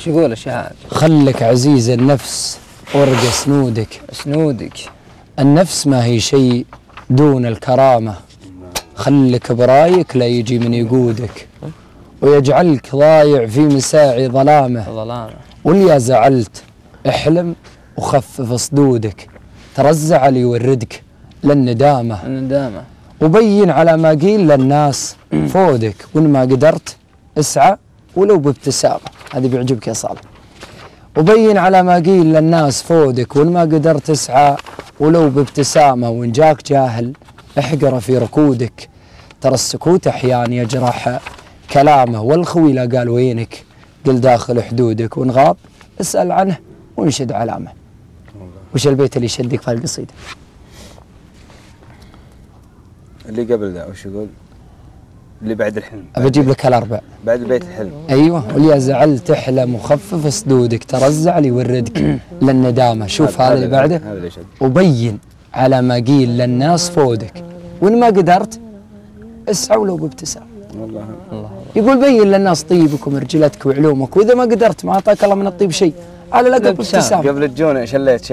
إيش يقول الشهاد خلك عزيز النفس وارقى سنودك. سنودك. النفس ما هي شيء دون الكرامة. خلك برايك لا يجي من يقودك ويجعلك ضايع في مساعي ظلامه. ظلامه. واليا زعلت احلم وخفف صدودك. ترى الزعل يوردك للندامة. الندامه وبين على ما قيل للناس فودك. وإن ما قدرت اسعى ولو بابتسامة. هذه بيعجبك يا صالح. وبين على ما قيل للناس فودك وإن ما قدرت اسعى ولو بابتسامة وإن جاك جاهل احقره في ركودك. ترى السكوت أحيان يجرح كلامه والخوي لا قال وينك؟ قل داخل حدودك وإن غاب اسأل عنه وانشد علامه. وش البيت اللي يشدك في القصيدة اللي قبل ذا وش يقول؟ اللي بعد الحلم. أبى أجيب لك الأربع. بعد بيت الحلم. أيوه واليا زعل تحلم وخفف صدودك ترى الزعل يوردك للندامه شوف هذا اللي بعده. وبين على ما قيل للناس فودك وإن ما قدرت اسعى ولو بابتسام والله. يقول بين للناس طيبك ومرجلتك وعلومك. وإذا ما قدرت ما أعطاك الله من الطيب شيء. على الأقل. بابتسام قبل الجون شليت